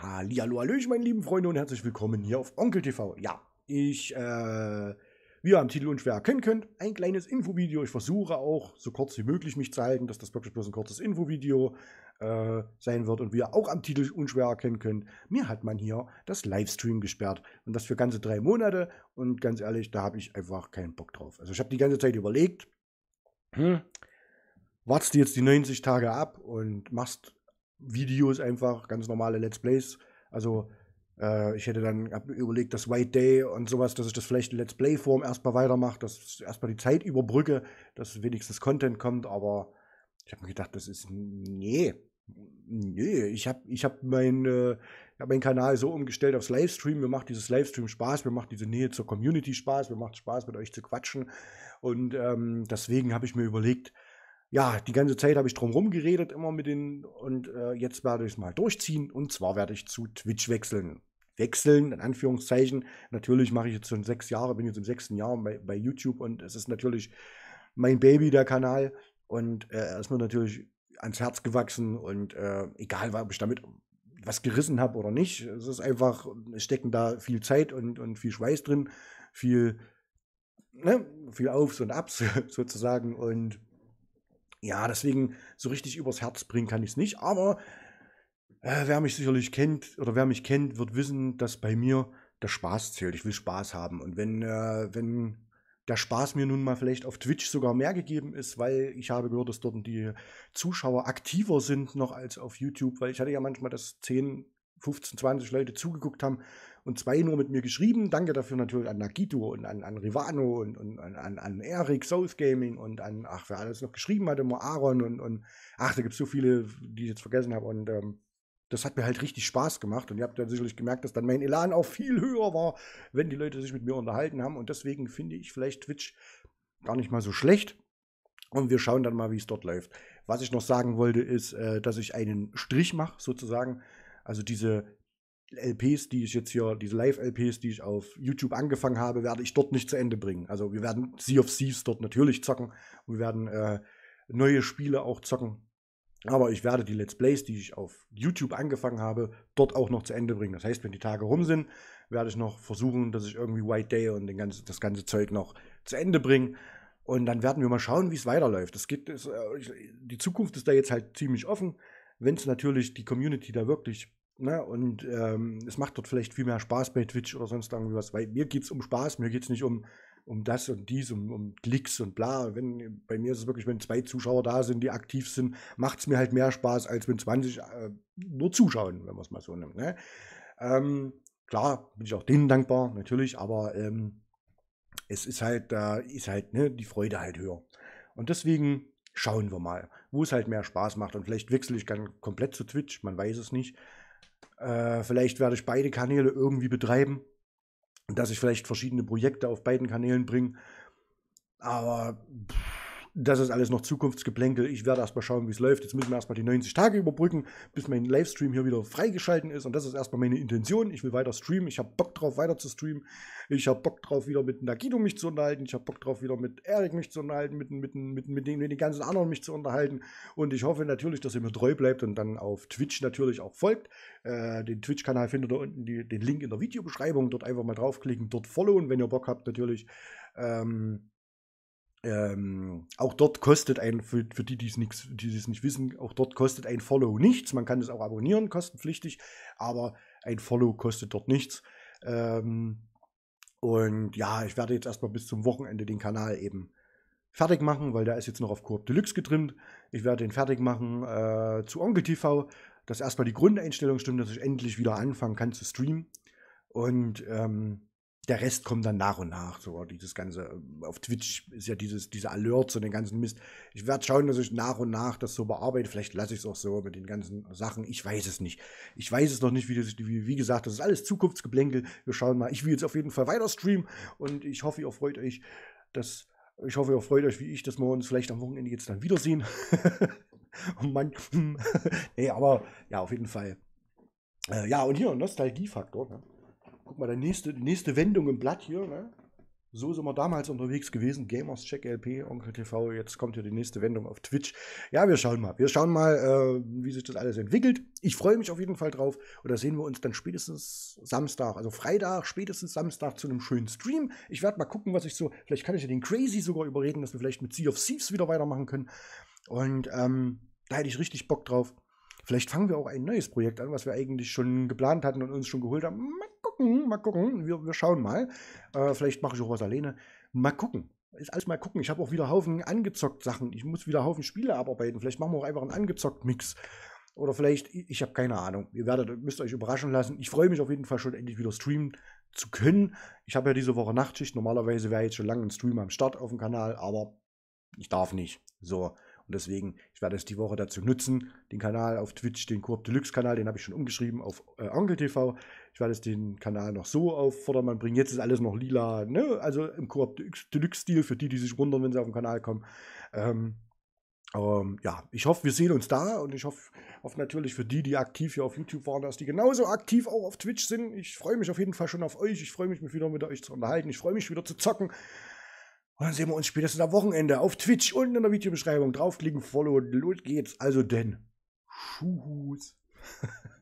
Hallihallo, Hallöchen, meine lieben Freunde und herzlich willkommen hier auf Onkel TV. Ja, ich, äh, wie ihr am Titel unschwer erkennen könnt, ein kleines Infovideo. Ich versuche auch, so kurz wie möglich mich zu halten, dass das wirklich bloß ein kurzes Infovideo äh, sein wird. Und wie ihr auch am Titel unschwer erkennen könnt, mir hat man hier das Livestream gesperrt. Und das für ganze drei Monate. Und ganz ehrlich, da habe ich einfach keinen Bock drauf. Also ich habe die ganze Zeit überlegt, hm, wartest du jetzt die 90 Tage ab und machst Videos einfach, ganz normale Let's Plays. Also äh, ich hätte dann überlegt, das White Day und sowas, dass ich das vielleicht in Let's Play-Form erstmal weitermache, dass ich erstmal die Zeit überbrücke, dass wenigstens Content kommt, aber ich habe mir gedacht, das ist, nee, nee, ich habe ich hab mein, äh, hab meinen Kanal so umgestellt aufs Livestream, mir macht dieses Livestream Spaß, mir macht diese Nähe zur Community Spaß, mir macht Spaß, mit euch zu quatschen. Und ähm, deswegen habe ich mir überlegt, ja, die ganze Zeit habe ich drum herum geredet, immer mit den, und äh, jetzt werde ich es mal durchziehen. Und zwar werde ich zu Twitch wechseln. Wechseln, in Anführungszeichen. Natürlich mache ich jetzt schon sechs Jahre, bin jetzt im sechsten Jahr bei, bei YouTube und es ist natürlich mein Baby, der Kanal. Und äh, er ist mir natürlich ans Herz gewachsen und äh, egal, ob ich damit was gerissen habe oder nicht, es ist einfach, es stecken da viel Zeit und, und viel Schweiß drin, viel, ne, viel Aufs und Abs sozusagen und ja, deswegen so richtig übers Herz bringen kann ich es nicht. Aber äh, wer mich sicherlich kennt oder wer mich kennt, wird wissen, dass bei mir der Spaß zählt. Ich will Spaß haben. Und wenn, äh, wenn der Spaß mir nun mal vielleicht auf Twitch sogar mehr gegeben ist, weil ich habe gehört, dass dort die Zuschauer aktiver sind noch als auf YouTube, weil ich hatte ja manchmal, dass 10, 15, 20 Leute zugeguckt haben und zwei nur mit mir geschrieben. Danke dafür natürlich an Nagito und an, an Rivano und, und an, an Erik, Souls Gaming und an, ach, wer alles noch geschrieben hat, immer Aaron und, und ach, da gibt es so viele, die ich jetzt vergessen habe. Und ähm, das hat mir halt richtig Spaß gemacht. Und ihr habt ja sicherlich gemerkt, dass dann mein Elan auch viel höher war, wenn die Leute sich mit mir unterhalten haben. Und deswegen finde ich vielleicht Twitch gar nicht mal so schlecht. Und wir schauen dann mal, wie es dort läuft. Was ich noch sagen wollte, ist, äh, dass ich einen Strich mache, sozusagen. Also diese LPs, die ich jetzt hier, diese Live-LPs, die ich auf YouTube angefangen habe, werde ich dort nicht zu Ende bringen. Also wir werden Sea of Thieves dort natürlich zocken. Wir werden äh, neue Spiele auch zocken. Aber ich werde die Let's Plays, die ich auf YouTube angefangen habe, dort auch noch zu Ende bringen. Das heißt, wenn die Tage rum sind, werde ich noch versuchen, dass ich irgendwie White Day und ganzen, das ganze Zeug noch zu Ende bringe. Und dann werden wir mal schauen, wie es weiterläuft. Das geht, das, äh, die Zukunft ist da jetzt halt ziemlich offen. Wenn es natürlich die Community da wirklich Ne? Und ähm, es macht dort vielleicht viel mehr Spaß bei Twitch oder sonst irgendwie was, weil mir geht es um Spaß, mir geht es nicht um, um das und dies, um, um Klicks und bla. Wenn, bei mir ist es wirklich, wenn zwei Zuschauer da sind, die aktiv sind, macht es mir halt mehr Spaß, als wenn 20 äh, nur zuschauen, wenn man es mal so nimmt. Ne? Ähm, klar, bin ich auch denen dankbar, natürlich, aber ähm, es ist halt, da äh, ist halt ne, die Freude halt höher. Und deswegen schauen wir mal, wo es halt mehr Spaß macht. Und vielleicht wechsle ich dann komplett zu Twitch, man weiß es nicht. Äh, vielleicht werde ich beide Kanäle irgendwie betreiben. Dass ich vielleicht verschiedene Projekte auf beiden Kanälen bringe. Aber pff, das ist alles noch Zukunftsgeplänkel. Ich werde erstmal schauen, wie es läuft. Jetzt müssen wir erstmal die 90 Tage überbrücken, bis mein Livestream hier wieder freigeschalten ist. Und das ist erstmal meine Intention. Ich will weiter streamen. Ich habe Bock drauf, weiter zu streamen. Ich habe Bock drauf, wieder mit Nagito mich zu unterhalten. Ich habe Bock drauf, wieder mit Erik mich zu unterhalten, mit, mit, mit, mit, den, mit den ganzen anderen mich zu unterhalten. Und ich hoffe natürlich, dass ihr mir treu bleibt und dann auf Twitch natürlich auch folgt. Äh, den Twitch-Kanal findet ihr unten die, den Link in der Videobeschreibung. Dort einfach mal draufklicken, dort followen, wenn ihr Bock habt natürlich. Ähm, ähm, auch dort kostet ein, für, für die, die es nicht wissen, auch dort kostet ein Follow nichts. Man kann es auch abonnieren, kostenpflichtig, aber ein Follow kostet dort nichts. Ähm, und ja, ich werde jetzt erstmal bis zum Wochenende den Kanal eben fertig machen, weil der ist jetzt noch auf Coop Deluxe getrimmt. Ich werde den fertig machen äh, zu Onkel TV, dass erstmal die Grundeinstellung stimmt, dass ich endlich wieder anfangen kann zu streamen. Und ähm, der Rest kommt dann nach und nach. So, dieses ganze, auf Twitch ist ja dieses, diese Alerts und den ganzen Mist. Ich werde schauen, dass ich nach und nach das so bearbeite. Vielleicht lasse ich es auch so mit den ganzen Sachen. Ich weiß es nicht. Ich weiß es noch nicht, wie, das, wie, wie gesagt, das ist alles Zukunftsgeblänkel. Wir schauen mal. Ich will jetzt auf jeden Fall weiter streamen und ich hoffe, ihr freut euch, dass, ich hoffe, ihr freut euch wie ich, dass wir uns vielleicht am Wochenende jetzt dann wiedersehen. oh Mann. nee, aber ja, auf jeden Fall. Äh, ja, und hier, Nostalgiefaktor. Ne? Guck mal, die nächste, nächste Wendung im Blatt hier, ne? So sind wir damals unterwegs gewesen. Gamers Check LP, Onkel TV. Jetzt kommt hier die nächste Wendung auf Twitch. Ja, wir schauen mal. Wir schauen mal, äh, wie sich das alles entwickelt. Ich freue mich auf jeden Fall drauf. Und da sehen wir uns dann spätestens Samstag, also Freitag, spätestens Samstag zu einem schönen Stream. Ich werde mal gucken, was ich so. Vielleicht kann ich ja den Crazy sogar überreden, dass wir vielleicht mit Sea of Thieves wieder weitermachen können. Und ähm, da hätte ich richtig Bock drauf. Vielleicht fangen wir auch ein neues Projekt an, was wir eigentlich schon geplant hatten und uns schon geholt haben. Mal gucken, mal gucken. Wir, wir schauen mal. Äh, vielleicht mache ich auch was alleine. Mal gucken. Ist alles mal gucken. Ich habe auch wieder Haufen angezockt Sachen. Ich muss wieder Haufen Spiele abarbeiten. Vielleicht machen wir auch einfach einen angezockt Mix. Oder vielleicht, ich habe keine Ahnung. Ihr werdet, müsst euch überraschen lassen. Ich freue mich auf jeden Fall schon endlich wieder streamen zu können. Ich habe ja diese Woche Nachtschicht. Normalerweise wäre jetzt schon lange ein Stream am Start auf dem Kanal, aber ich darf nicht. So. Und deswegen, ich werde es die Woche dazu nutzen, den Kanal auf Twitch, den Coop Deluxe Kanal, den habe ich schon umgeschrieben auf äh, Onkel TV. Ich werde es den Kanal noch so auf Vordermann bringen. Jetzt ist alles noch lila, ne? Also im Coop Deluxe Stil für die, die sich wundern, wenn sie auf den Kanal kommen. Ähm, ähm, ja, ich hoffe, wir sehen uns da und ich hoffe, hoffe natürlich für die, die aktiv hier auf YouTube waren, dass die genauso aktiv auch auf Twitch sind. Ich freue mich auf jeden Fall schon auf euch. Ich freue mich, mich wieder mit euch zu unterhalten. Ich freue mich wieder zu zocken. Und dann sehen wir uns spätestens am Wochenende auf Twitch unten in der Videobeschreibung. Draufklicken, follow, los geht's. Also denn, Schuhus.